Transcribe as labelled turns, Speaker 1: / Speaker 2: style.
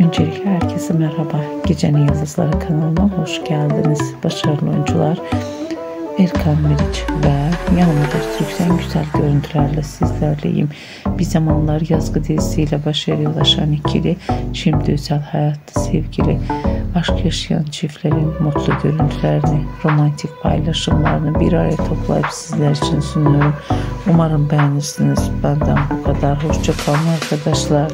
Speaker 1: Öncelikle herkese merhaba. Gecenin Yıldızları kanalına hoş geldiniz. Başarılı oyuncular Erkan Meriç ve yanımda Türksen güzel görüntülerle sizlerleyim. Bir zamanlar yazgı dizisiyle başarıya ulaşan ikili şimdi özel hayatta sevgili aşk yaşayan çiftlerin mutlu görüntülerini, romantik paylaşımlarını bir araya toplayıp sizler için sunuyorum. Umarım beğenirsiniz. Benden bu kadar. Hoşçakalın arkadaşlar.